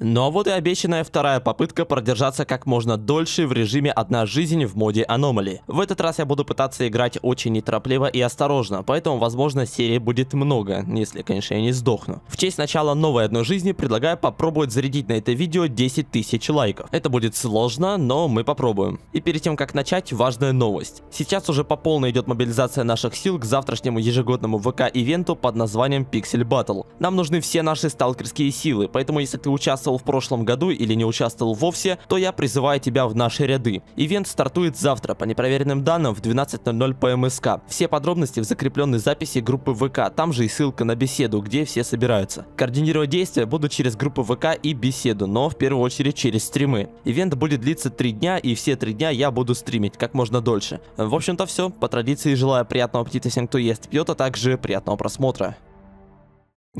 А вот и обещанная вторая попытка продержаться как можно дольше в режиме «Одна жизнь» в моде Anomaly. В этот раз я буду пытаться играть очень неторопливо и осторожно, поэтому, возможно, серии будет много, если, конечно, я не сдохну. В честь начала новой «Одной жизни» предлагаю попробовать зарядить на это видео 10 тысяч лайков. Это будет сложно, но мы попробуем. И перед тем, как начать, важная новость. Сейчас уже по полной идет мобилизация наших сил к завтрашнему ежегодному ВК-ивенту под названием Pixel Battle. Нам нужны все наши сталкерские силы, поэтому если ты участвовал участвовал в прошлом году или не участвовал вовсе, то я призываю тебя в наши ряды. Ивент стартует завтра, по непроверенным данным, в 12.00 по МСК. Все подробности в закрепленной записи группы ВК, там же и ссылка на беседу, где все собираются. Координировать действия буду через группу ВК и беседу, но в первую очередь через стримы. Ивент будет длиться 3 дня, и все 3 дня я буду стримить как можно дольше. В общем-то все, по традиции желаю приятного аппетита всем, кто ест, пьет, а также приятного просмотра.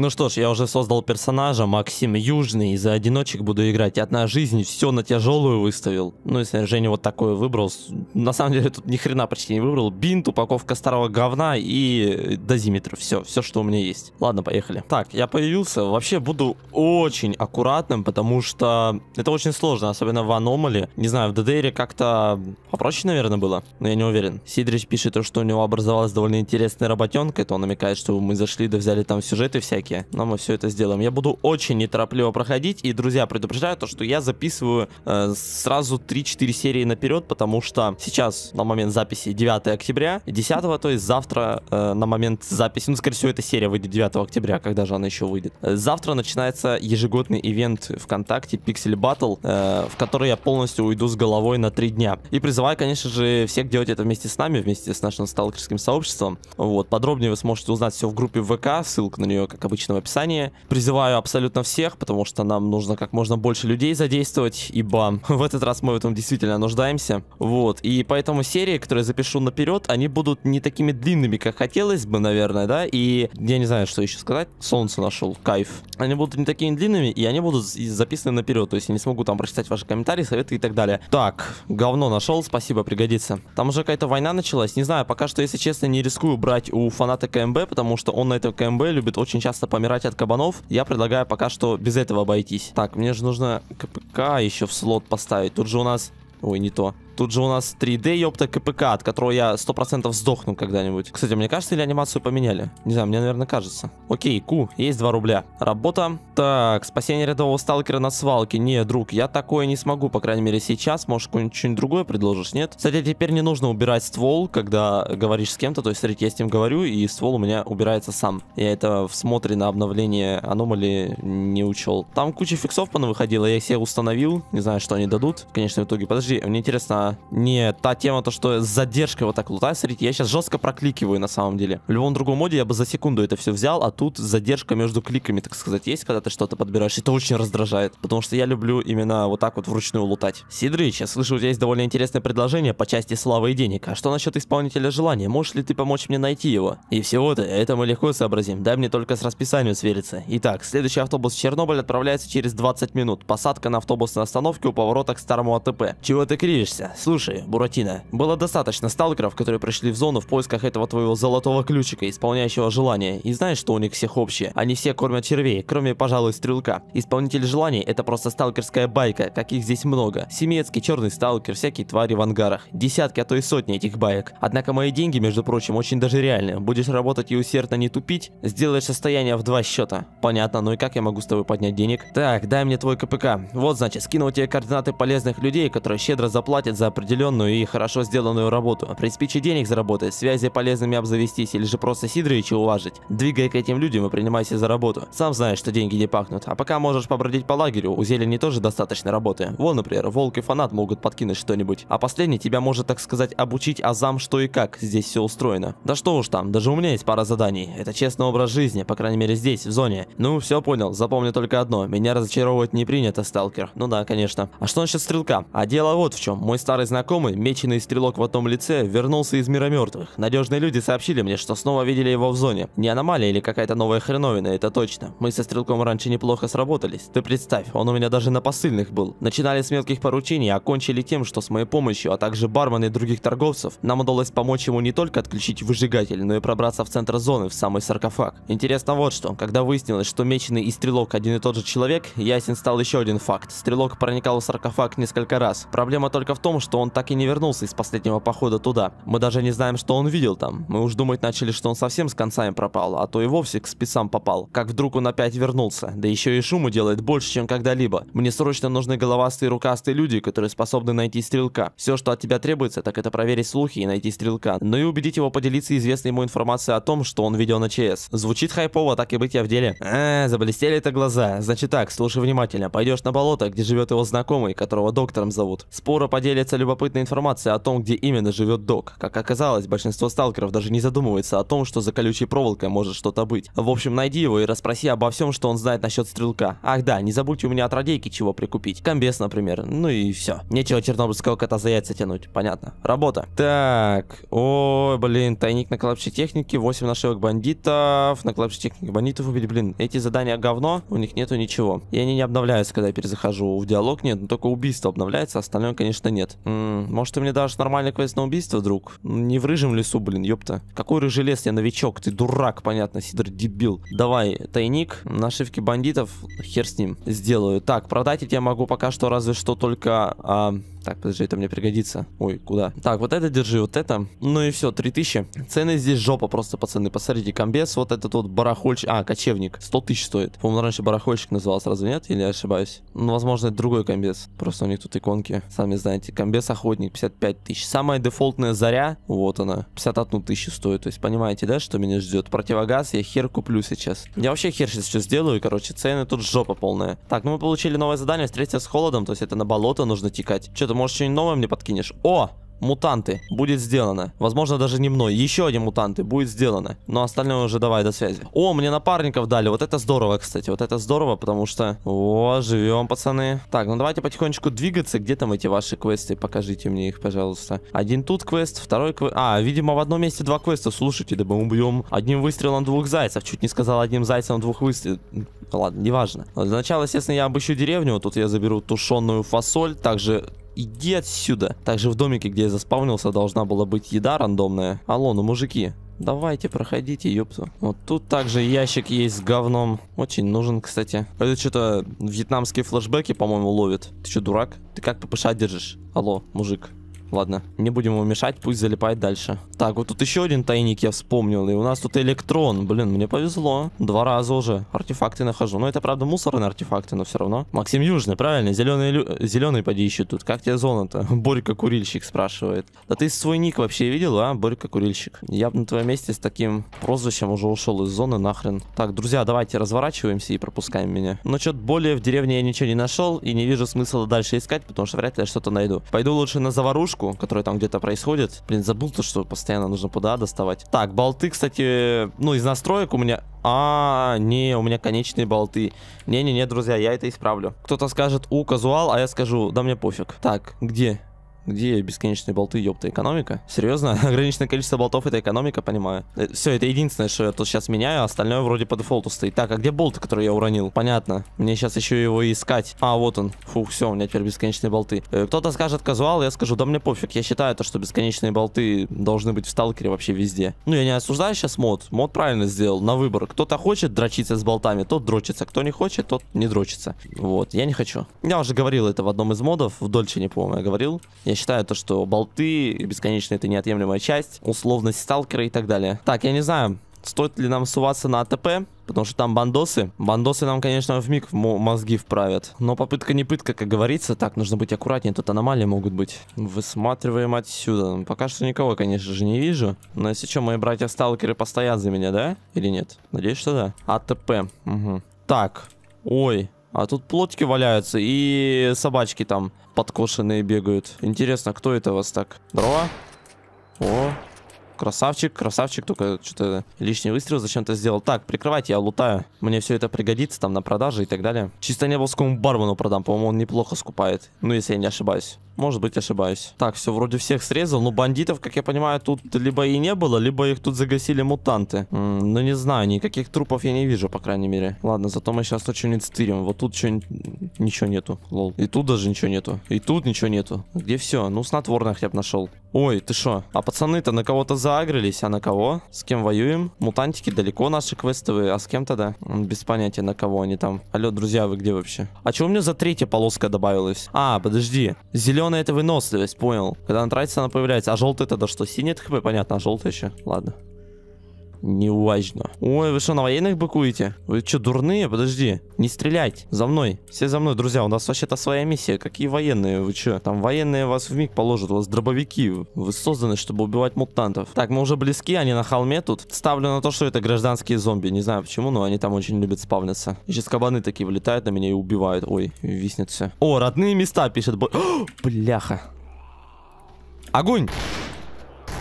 Ну что ж, я уже создал персонажа, Максим Южный, за одиночек буду играть. Одна жизнь, все на тяжелую выставил. Ну, если Женя вот такое выбрал, на самом деле тут ни хрена почти не выбрал. Бинт, упаковка старого говна и дозиметр. Все, все, что у меня есть. Ладно, поехали. Так, я появился. Вообще буду очень аккуратным, потому что это очень сложно, особенно в аномале. Не знаю, в ДДРе как-то попроще, наверное, было, но я не уверен. Сидрич пишет, что у него образовалась довольно интересная работенка. Это он намекает, что мы зашли да взяли там сюжеты всякие всякие. Но мы все это сделаем. Я буду очень неторопливо проходить. И, друзья, предупреждаю то, что я записываю э, сразу 3-4 серии наперед, потому что сейчас на момент записи 9 октября, 10 то есть завтра э, на момент записи, ну, скорее всего, эта серия выйдет 9 октября, когда же она еще выйдет. Э, завтра начинается ежегодный ивент ВКонтакте Pixel Battle, э, в который я полностью уйду с головой на 3 дня. И призываю, конечно же, всех делать это вместе с нами, вместе с нашим сталкерским сообществом. Вот, подробнее вы сможете узнать все в группе ВК, ссылка на нее, как обычно, обычно в описании. Призываю абсолютно всех, потому что нам нужно как можно больше людей задействовать, ибо в этот раз мы в этом действительно нуждаемся. Вот, и поэтому серии, которые запишу наперед, они будут не такими длинными, как хотелось бы, наверное, да, и я не знаю, что еще сказать. Солнце нашел, кайф. Они будут не такими длинными, и они будут записаны наперед, то есть я не смогу там прочитать ваши комментарии, советы и так далее. Так, говно нашел, спасибо, пригодится. Там уже какая-то война началась, не знаю, пока что, если честно, не рискую брать у фаната КМБ, потому что он на этом КМБ любит очень часто помирать от кабанов, я предлагаю пока что без этого обойтись. Так, мне же нужно КПК еще в слот поставить. Тут же у нас... Ой, не то. Тут же у нас 3D, ёпта, КПК, от которого я 100% сдохну когда-нибудь. Кстати, мне кажется, или анимацию поменяли? Не знаю, мне, наверное, кажется. Окей, ку, есть 2 рубля. Работа. Так, спасение рядового сталкера на свалке. Не, друг, я такое не смогу, по крайней мере, сейчас. Может, что-нибудь другое предложишь, нет? Кстати, теперь не нужно убирать ствол, когда говоришь с кем-то. То есть, смотрите, я с ним говорю, и ствол у меня убирается сам. Я это в смотре на обновление аномали не учел. Там куча фиксов понавыходила, я все установил. Не знаю, что они дадут. Конечно, в итоге. Подожди, мне интересно, не та тема, то что с задержкой вот так лутать. Смотрите, я сейчас жестко прокликиваю на самом деле. В любом другом моде я бы за секунду это все взял, а тут задержка между кликами, так сказать, есть, когда ты что-то подбираешь. Это очень раздражает, потому что я люблю именно вот так вот вручную лутать. Сидрыч, я слышу, у тебя есть довольно интересное предложение по части славы и денег. А что насчет исполнителя желания? Можешь ли ты помочь мне найти его? И всего-то, это мы легко сообразим. Дай мне только с расписанием свериться. Итак, следующий автобус в Чернобыль отправляется через 20 минут. Посадка на автобусной остановке у поворота к старому АТП. Чего ты кривишься? Слушай, Буратино, было достаточно сталкеров, которые пришли в зону в поисках этого твоего золотого ключика, исполняющего желания. И знаешь, что у них всех общее? Они все кормят червей, кроме, пожалуй, стрелка. Исполнитель желаний это просто сталкерская байка, каких здесь много. Семецкий, черный сталкер, всякие твари в ангарах. Десятки, а то и сотни этих баек. Однако мои деньги, между прочим, очень даже реальны. Будешь работать и усердно не тупить, сделаешь состояние в два счета. Понятно, ну и как я могу с тобой поднять денег? Так, дай мне твой КПК. Вот, значит, скинул тебе координаты полезных людей, которые щедро заплатят за определенную и хорошо сделанную работу. При спиче денег заработать, связи полезными обзавестись или же просто Сидоровича уважить. Двигай к этим людям и принимайся за работу. Сам знаешь, что деньги не пахнут. А пока можешь побродить по лагерю, у зелени тоже достаточно работы. Вон, например, волк и фанат могут подкинуть что-нибудь. А последний тебя может, так сказать, обучить азам, что и как здесь все устроено. Да что уж там, даже у меня есть пара заданий. Это честный образ жизни, по крайней мере здесь, в зоне. Ну, все понял, запомни только одно. Меня разочаровывать не принято, сталкер. Ну да, конечно. А что насчет стрелка? А дело вот в чем. Мой старый знакомый, меченый стрелок в одном лице, вернулся из мира мертвых. Надежные люди сообщили мне, что снова видели его в зоне. Не аномалия или какая-то новая хреновина, это точно. Мы со стрелком раньше неплохо сработались. Ты представь, он у меня даже на посыльных был. Начинали с мелких поручений, а кончили тем, что с моей помощью, а также бармен и других торговцев, нам удалось помочь ему не только отключить выжигатель, но и пробраться в центр зоны, в самый саркофаг. Интересно вот что, когда выяснилось, что меченый и стрелок один и тот же человек, ясен стал еще один факт. Стрелок проникал в саркофаг несколько раз. Проблема только в том, что он так и не вернулся из последнего похода туда. Мы даже не знаем, что он видел там. Мы уж думать начали, что он совсем с концами пропал, а то и вовсе к спецам попал. Как вдруг он опять вернулся. Да еще и шуму делает больше, чем когда-либо. Мне срочно нужны головастые рукастые люди, которые способны найти стрелка. Все, что от тебя требуется, так это проверить слухи и найти стрелка. Ну и убедить его поделиться известной ему информацией о том, что он видел на ЧС. Звучит хайпово, так и быть я в деле. Э, заблестели это глаза. Значит так, слушай внимательно. Пойдешь на болото, где живет его знакомый, которого доктором зовут. Споро поделится любопытной информацией о том, где именно живет док. Как оказалось, большинство сталкеров даже не задумывается о том, что за колючей проволокой может что-то быть. В общем, найди его и расспроси обо всем, что он знает насчет стрелка. Ах да, не забудь у меня от радейки чего прикупить. Комбез, например. Ну и все. Нечего чернобыльского кота за яйца тянуть. Понятно. Работа. Так. Ой, блин, тайник на коллапсе техники, 8 нашивок бандитов. На коллапсе техники бандитов убили. Блин, эти задания говно, у них нету ничего. И они не обновляются, когда я перезахожу. В диалог нет, но только убийство обновляется, остальное, конечно, нет. Может, ты мне дашь нормальный квест на убийство, друг? Не в рыжем лесу, блин, ёпта. Какой рыжий лес? Я новичок, ты дурак, понятно, Сидор дебил. Давай, тайник, нашивки бандитов, хер с ним, сделаю. Так, продать я могу пока что разве что только... А, так, подожди, это мне пригодится. Ой, куда? Так, вот это держи, вот это. Ну и все, 3000. Цены здесь жопа просто, пацаны. Посмотрите, комбез, вот этот вот барахольщик. А, кочевник. 100 тысяч стоит. По-моему, раньше барахольщик назывался, разве нет? Или я ошибаюсь? Ну, возможно, это другой комбез. Просто у них тут иконки. Сами знаете. Комбез охотник, 55 тысяч. Самая дефолтная заря, вот она, 51 тысячу стоит. То есть, понимаете, да, что меня ждет? Противогаз я хер куплю сейчас. Я вообще хер сейчас сделаю, короче, цены тут жопа полная. Так, ну мы получили новое задание, встретиться с холодом, то есть это на болото нужно текать. Что-то может что-нибудь новое мне подкинешь? О! Мутанты. Будет сделано. Возможно, даже не мной. Еще один мутанты. Будет сделано. Но остальное уже давай, до связи. О, мне напарников дали. Вот это здорово, кстати. Вот это здорово, потому что... О, живем, пацаны. Так, ну давайте потихонечку двигаться. Где там эти ваши квесты? Покажите мне их, пожалуйста. Один тут квест, второй квест... А, видимо, в одном месте два квеста. Слушайте, да мы убьем одним выстрелом двух зайцев. Чуть не сказал одним зайцем двух выстрелов. Ладно, неважно. Для начала, естественно, я обыщу деревню. Тут я заберу тушеную фасоль. Также иди отсюда. Также в домике, где я заспавнился, должна была быть еда рандомная. Алло, ну мужики, Давайте, проходите, ёпту. Вот тут также ящик есть с говном. Очень нужен, кстати. Это что-то вьетнамские флешбеки, по-моему, ловит. Ты что, дурак? Ты как ППШ держишь? Алло, мужик. Ладно, не будем ему мешать, пусть залипает дальше. Так, вот тут еще один тайник я вспомнил. И у нас тут электрон. Блин, мне повезло. Два раза уже артефакты нахожу. Но это, правда, мусорные артефакты, но все равно. Максим Южный, правильно. Зеленый, лю... Зеленый поди ищет тут. Как тебе зона-то? Борька Курильщик спрашивает. Да ты свой ник вообще видел, а? Борька Курильщик. Я бы на твоем месте с таким прозвищем уже ушел из зоны нахрен. Так, друзья, давайте разворачиваемся и пропускаем меня. Но что-то более в деревне я ничего не нашел и не вижу смысла дальше искать, потому что вряд ли я что-то найду. Пойду лучше на заварушку игрушку, которая там где-то происходит. Блин, забыл то, что постоянно нужно ПДА доставать. Так, болты, кстати, ну, из настроек у меня... А, не, у меня конечные болты. Не-не-не, друзья, я это исправлю. Кто-то скажет, у, казуал, а я скажу, да мне пофиг. Так, где? Где бесконечные болты, ёпта, экономика? Серьезно? Ограниченное количество болтов это экономика, понимаю. Э, Все, это единственное, что я тут сейчас меняю, а остальное вроде по дефолту стоит. Так, а где болт, который я уронил? Понятно. Мне сейчас еще его искать. А, вот он. Фух, все, у меня теперь бесконечные болты. Э, кто-то скажет казуал, я скажу, да мне пофиг. Я считаю то, что бесконечные болты должны быть в сталкере вообще везде. Ну, я не осуждаю сейчас мод. Мод правильно сделал, на выбор. Кто-то хочет дрочиться с болтами, тот дрочится. Кто не хочет, тот не дрочится. Вот, я не хочу. Я уже говорил это в одном из модов, в Дольче, не помню, я говорил. Я считаю то, что болты бесконечно это неотъемлемая часть, условность сталкера и так далее. Так, я не знаю, стоит ли нам суваться на АТП, потому что там бандосы. Бандосы нам, конечно, в миг мозги вправят. Но попытка не пытка, как говорится. Так, нужно быть аккуратнее, тут аномалии могут быть. Высматриваем отсюда. Пока что никого, конечно же, не вижу. Но если что, мои братья-сталкеры постоят за меня, да? Или нет? Надеюсь, что да. АТП. Угу. Так. Ой, а тут плотики валяются и собачки там подкошенные бегают. Интересно, кто это вас так? Дрова? О, Красавчик, красавчик, только что-то лишний выстрел зачем-то сделал. Так, прикрывайте, я лутаю. Мне все это пригодится там на продаже и так далее. Чисто небовскому бармену продам, по-моему, он неплохо скупает. Ну, если я не ошибаюсь. Может быть, ошибаюсь. Так, все, вроде всех срезал. Ну, бандитов, как я понимаю, тут либо и не было, либо их тут загасили мутанты. М ну, не знаю, никаких трупов я не вижу, по крайней мере. Ладно, зато мы сейчас что-нибудь стырим. Вот тут что ничего нету. Лол. И тут даже ничего нету. И тут ничего нету. Где все? Ну, снотворное я бы нашел. Ой, ты что? А пацаны-то на кого-то заагрились, а на кого? С кем воюем? Мутантики далеко наши квестовые, а с кем тогда? Без понятия, на кого они там. Алло, друзья, вы где вообще? А что у меня за третья полоска добавилась? А, подожди. Зеленая это выносливость, понял. Когда она тратится, она появляется. А желтая тогда что? Синяя хп, понятно, а желтая еще? Ладно. Неважно. Ой, вы что, на военных быкуете? Вы что, дурные? Подожди. Не стрелять. За мной. Все за мной, друзья. У нас вообще-то своя миссия. Какие военные? Вы что? Там военные вас в миг положат. У вас дробовики. Вы созданы, чтобы убивать мутантов. Так, мы уже близки. Они на холме тут. Ставлю на то, что это гражданские зомби. Не знаю почему, но они там очень любят спавниться. И сейчас кабаны такие вылетают на меня и убивают. Ой, виснет все. О, родные места пишет. О, бляха. Огонь!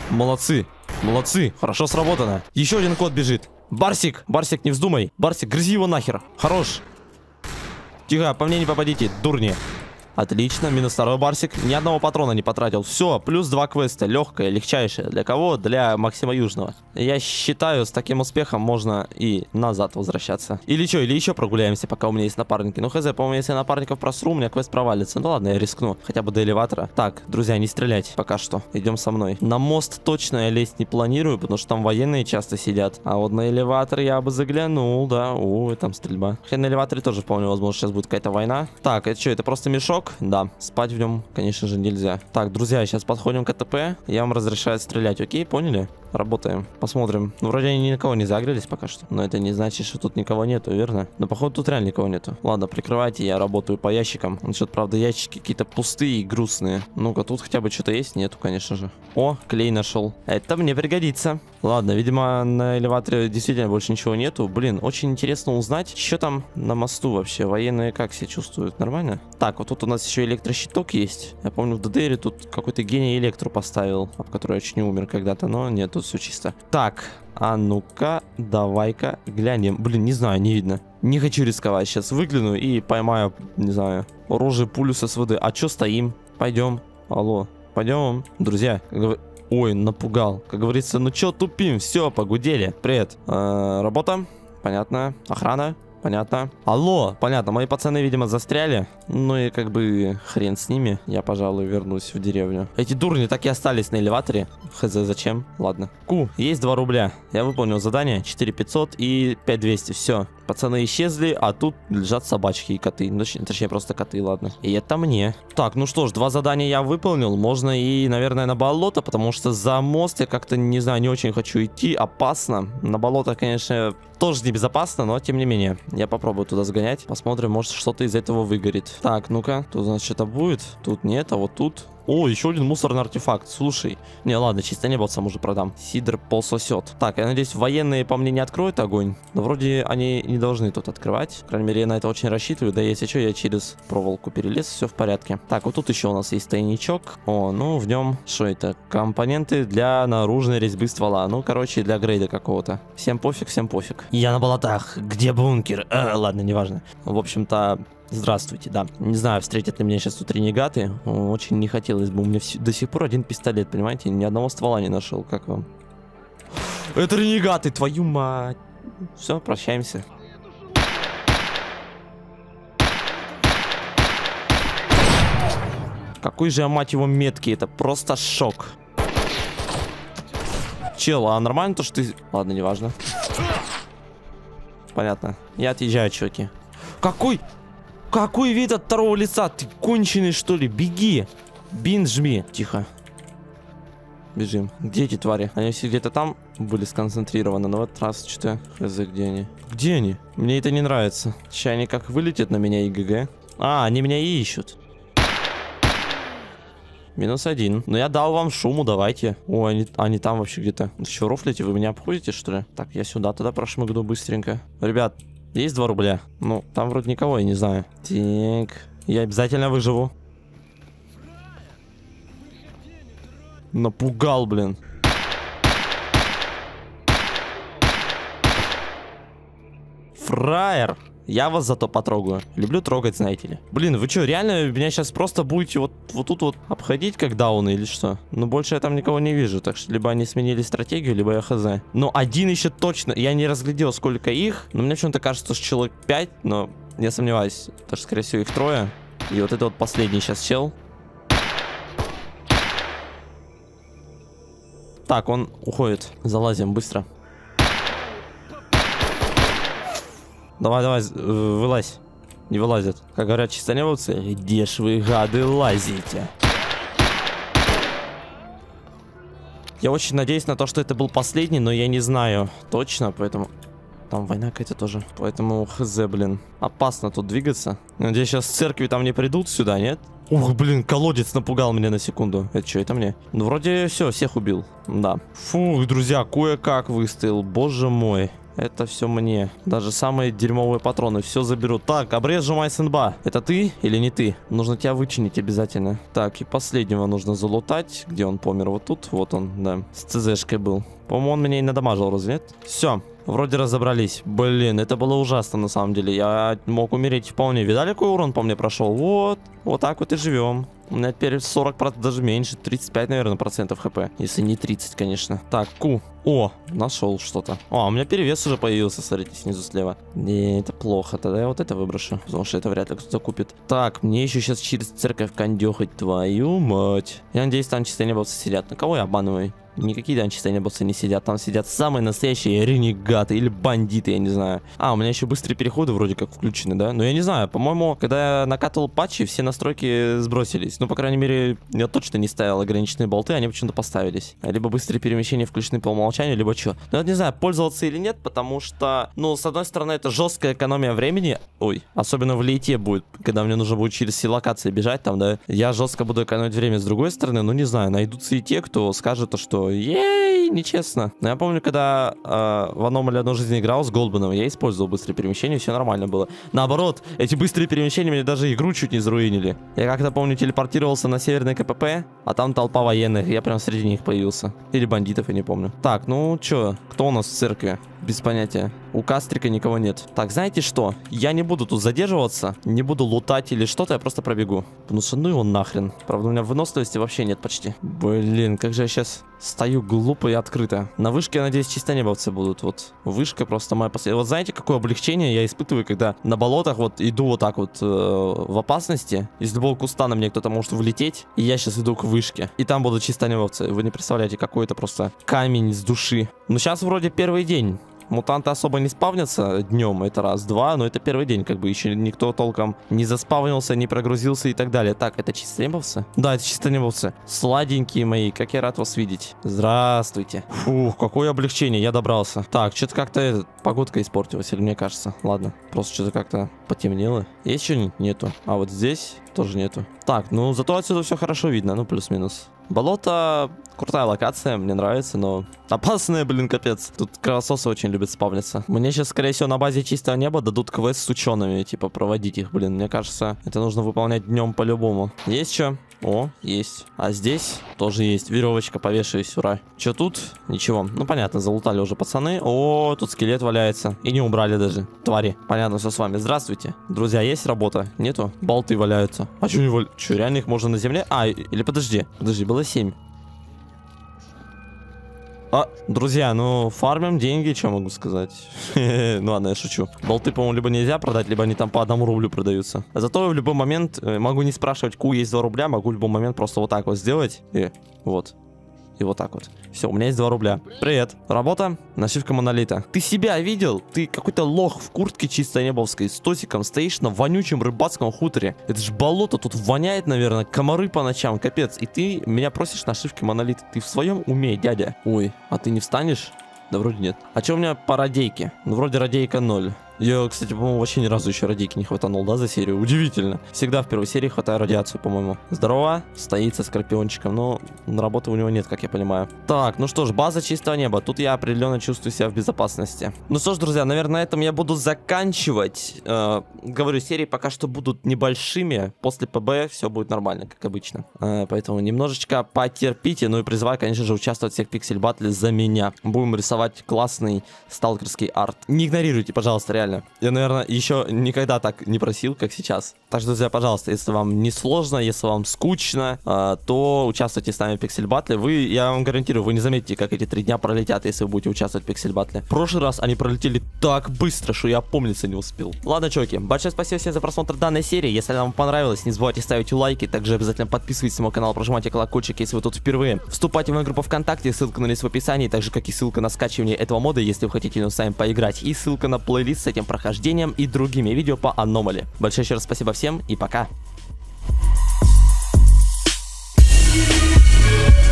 Молодцы. Молодцы, хорошо сработано. Еще один кот бежит. Барсик, Барсик, не вздумай. Барсик, грызи его нахер. Хорош. Тихо, по мне не попадите, дурни. Отлично, минус второй барсик. Ни одного патрона не потратил. Все, плюс два квеста. Легкое, легчайшее. Для кого? Для Максима Южного. Я считаю, с таким успехом можно и назад возвращаться. Или что, или еще прогуляемся, пока у меня есть напарники. Ну, хз, по-моему, если я напарников просру, у меня квест провалится. Ну ладно, я рискну. Хотя бы до элеватора. Так, друзья, не стрелять пока что. Идем со мной. На мост точно я лезть не планирую, потому что там военные часто сидят. А вот на элеватор я бы заглянул, да. О, там стрельба. Хотя на элеваторе тоже вполне возможно сейчас будет какая-то война. Так, это что, это просто мешок? Да, спать в нем, конечно же, нельзя. Так, друзья, сейчас подходим к АТП. Я вам разрешаю стрелять, окей? Поняли? Работаем. Посмотрим. Ну, вроде они никого не загрелись пока что. Но это не значит, что тут никого нету, верно? Но, походу, тут реально никого нету. Ладно, прикрывайте, я работаю по ящикам. Насчет, правда, ящики какие-то пустые и грустные. Ну-ка, тут хотя бы что-то есть? Нету, конечно же. О, клей нашел. Это мне пригодится. Ладно, видимо, на элеваторе действительно больше ничего нету. Блин, очень интересно узнать, что там на мосту вообще. Военные как себя чувствуют? Нормально? Так, вот тут у нас еще электрощиток есть. Я помню, в ДДРе тут какой-то гений электру поставил, об который не умер когда-то, но нет, тут все чисто. Так, а ну-ка, давай-ка глянем. Блин, не знаю, не видно. Не хочу рисковать. Сейчас выгляну и поймаю, не знаю, оружие пулю с СВД. А чё стоим? Пойдем. Алло, пойдем. Друзья, Ой, напугал. Как говорится, ну чё тупим? Все, погудели. Привет. Э -э, работа? Понятно. Охрана? Понятно. Алло, понятно, мои пацаны, видимо, застряли. Ну и как бы хрен с ними. Я, пожалуй, вернусь в деревню. Эти дурни так и остались на элеваторе. Хз, зачем? Ладно. Ку, есть 2 рубля. Я выполнил задание. 4500 и 5200. Все. Пацаны исчезли, а тут лежат собачки и коты. Ну, точнее, просто коты, ладно. И это мне. Так, ну что ж, два задания я выполнил. Можно и, наверное, на болото, потому что за мост я как-то, не знаю, не очень хочу идти. Опасно. На болото, конечно, тоже небезопасно, но тем не менее. Я попробую туда сгонять. Посмотрим, может что-то из этого выгорит. Так, ну-ка. Тут, значит, что-то будет. Тут нет, а вот тут... О, еще один мусорный артефакт. Слушай. Не, ладно, чисто небо сам уже продам. Сидр полсосет. Так, я надеюсь, военные по мне не откроют огонь. Но вроде они не должны тут открывать. По крайней мере, я на это очень рассчитываю. Да если что, я через проволоку перелез, все в порядке. Так, вот тут еще у нас есть тайничок. О, ну, в нем, что это? Компоненты для наружной резьбы ствола. Ну, короче, для грейда какого-то. Всем пофиг, всем пофиг. Я на болотах. Где бункер? Э, ладно, неважно. В общем-то, Здравствуйте, да. Не знаю, встретят ли меня сейчас тут ренегаты. Очень не хотелось бы. У меня до сих пор один пистолет, понимаете? Ни одного ствола не нашел. Как вам? Это ренегаты, твою мать. Все, прощаемся. Какой же я, мать его, меткий. Это просто шок. Чел, а нормально то, что ты... Ладно, неважно. Понятно. Я отъезжаю, чуваки. Какой... Какой вид от второго лица? Ты конченый, что ли? Беги. Бин жми. Тихо. Бежим. Где эти твари? Они все где-то там были сконцентрированы. Но в этот раз что-то... Хз, где они? Где они? Мне это не нравится. Сейчас они как вылетят на меня и ГГ. А, они меня и ищут. Минус один. Но я дал вам шуму, давайте. О, они, они там вообще где-то. Еще рофлите, вы меня обходите, что ли? Так, я сюда тогда прошмыгну быстренько. Ребят, есть 2 рубля? Ну, там вроде никого, я не знаю. Так, я обязательно выживу. Напугал, блин. Фраер. Я вас зато потрогаю. Люблю трогать, знаете ли. Блин, вы что, реально меня сейчас просто будете вот, вот тут вот обходить как дауны или что? Ну, больше я там никого не вижу, так что либо они сменили стратегию, либо я хз. Но один еще точно, я не разглядел, сколько их, но мне почему-то кажется, что человек 5, но я сомневаюсь, потому что, скорее всего, их трое. И вот это вот последний сейчас чел. Так, он уходит. Залазим быстро. Давай, давай, вылазь. Не вылазят. Как говорят чистонебовцы, где ж вы, гады, лазите? Я очень надеюсь на то, что это был последний, но я не знаю точно, поэтому... Там война какая-то тоже. Поэтому хз, блин. Опасно тут двигаться. Надеюсь, сейчас церкви там не придут сюда, нет? Ух, блин, колодец напугал меня на секунду. Это что, это мне? Ну, вроде все, всех убил. Да. Фух, друзья, кое-как выстоял. Боже мой. Это все мне. Даже самые дерьмовые патроны. Все заберу. Так, обрез сжимай сенба. Это ты или не ты? Нужно тебя вычинить обязательно. Так, и последнего нужно залутать. Где он помер? Вот тут. Вот он, да. С ЦЗшкой был. По-моему, он меня и надамажил, разве нет? Все. Вроде разобрались. Блин, это было ужасно на самом деле. Я мог умереть вполне. Видали, какой урон по мне прошел? Вот. Вот так вот и живем. У меня теперь 40, даже меньше, 35, наверное, процентов хп. Если не 30, конечно. Так, Ку. О, нашел что-то. О, у меня перевес уже появился, смотрите, снизу слева. Не, это плохо, тогда я вот это выброшу. Потому что это вряд ли кто-то купит. Так, мне еще сейчас через церковь кондехать, твою мать. Я надеюсь, там чисто небо сидят. На кого я обманываю? Никакие ранчистые боссы не сидят. Там сидят самые настоящие ренегаты или бандиты, я не знаю. А, у меня еще быстрые переходы вроде как включены, да? Но я не знаю, по-моему, когда я накатывал патчи, все настройки сбросились. Ну, по крайней мере, я точно не ставил ограниченные болты, они почему-то поставились. Либо быстрые перемещения включены по умолчанию, либо что. Я не знаю, пользоваться или нет, потому что, ну, с одной стороны, это жесткая экономия времени. Ой, особенно в лейте будет, когда мне нужно будет через все локации бежать там, да. Я жестко буду экономить время. С другой стороны, ну, не знаю, найдутся и те, кто скажет, что ей, нечестно. Но я помню, когда э, в Anomaly одну жизнь играл с Голдбаном, я использовал быстрые перемещения, все нормально было. Наоборот, эти быстрые перемещения мне даже игру чуть не заруинили. Я как-то помню, телепортировался на северный КПП, а там толпа военных, я прям среди них появился. Или бандитов, я не помню. Так, ну чё, кто у нас в церкви? Без понятия. У Кастрика никого нет. Так, знаете что? Я не буду тут задерживаться, не буду лутать или что-то, я просто пробегу. Что ну его нахрен. Правда, у меня выносливости вообще нет почти. Блин, как же я сейчас стою глупо и открыто. На вышке, я надеюсь, чисто небовцы будут. Вот вышка просто моя последняя. Вот знаете, какое облегчение я испытываю, когда на болотах вот иду вот так вот э, в опасности. Из любого куста на мне кто-то может влететь. И я сейчас иду к вышке. И там будут чисто небовцы. Вы не представляете, какой это просто камень с души. Ну сейчас вроде первый день. Мутанты особо не спавнятся днем, это раз-два, но это первый день, как бы еще никто толком не заспавнился, не прогрузился и так далее. Так, это чисто небовцы? Да, это чисто небовцы. Сладенькие мои, как я рад вас видеть. Здравствуйте. Фух, какое облегчение, я добрался. Так, что-то как-то погодка испортилась, или мне кажется. Ладно, просто что-то как-то потемнело. Есть что-нибудь? Нету. А вот здесь тоже нету. Так, ну зато отсюда все хорошо видно, ну плюс-минус. Болото крутая локация, мне нравится, но опасная, блин, капец. Тут кровососы очень любят спавниться. Мне сейчас, скорее всего, на базе чистого неба дадут квест с учеными, типа проводить их, блин. Мне кажется, это нужно выполнять днем по-любому. Есть что? О, есть. А здесь тоже есть. Веревочка, повешаюсь, ура. Что тут? Ничего. Ну, понятно, залутали уже пацаны. О, тут скелет валяется. И не убрали даже. Твари. Понятно, все с вами. Здравствуйте. Друзья, есть работа? Нету? Болты валяются. А что не валяются? Что, реально их можно на земле? А, или подожди. Подожди, было 7. А, друзья, ну, фармим деньги, что могу сказать? ну ладно, я шучу. Болты, по-моему, либо нельзя продать, либо они там по одному рублю продаются. Зато я в любой момент э, могу не спрашивать, ку есть 2 рубля, могу в любой момент просто вот так вот сделать. И вот. И вот так вот. Все, у меня есть 2 рубля. Привет. Работа? Нашивка монолита. Ты себя видел? Ты какой-то лох в куртке чисто небовской с тосиком стоишь на вонючем рыбацком хуторе. Это ж болото, тут воняет, наверное, комары по ночам, капец. И ты меня просишь нашивки монолита. Ты в своем уме, дядя? Ой, а ты не встанешь? Да вроде нет. А что у меня по радейке? Ну, вроде радейка 0. Я, кстати, по-моему, вообще ни разу еще радийки не хватанул, да, за серию? Удивительно. Всегда в первой серии хватает радиацию, по-моему. Здорово. Стоит со скорпиончиком, но работы у него нет, как я понимаю. Так, ну что ж, база чистого неба. Тут я определенно чувствую себя в безопасности. Ну что ж, друзья, наверное, на этом я буду заканчивать. Э, говорю, серии пока что будут небольшими. После ПБ все будет нормально, как обычно. Э, поэтому немножечко потерпите. Ну и призываю, конечно же, участвовать всех пиксель батле за меня. Будем рисовать классный сталкерский арт. Не игнорируйте, пожалуйста, реально реально. Я, наверное, еще никогда так не просил, как сейчас. Так что, друзья, пожалуйста, если вам не сложно, если вам скучно, э, то участвуйте с нами в Пиксель Батле. Вы, я вам гарантирую, вы не заметите, как эти три дня пролетят, если вы будете участвовать в Пиксель Батле. В прошлый раз они пролетели так быстро, что я помниться не успел. Ладно, чуваки, большое спасибо всем за просмотр данной серии. Если она вам понравилась, не забывайте ставить лайки, также обязательно подписывайтесь на мой канал, прожимайте колокольчик, если вы тут впервые. Вступайте в мою группу ВКонтакте, ссылка на лист в описании, так же как и ссылка на скачивание этого мода, если вы хотите ну, с вами поиграть, и ссылка на плейлист с этим прохождением и другими видео по Аномали. Большое еще раз спасибо всем и пока. Thank you.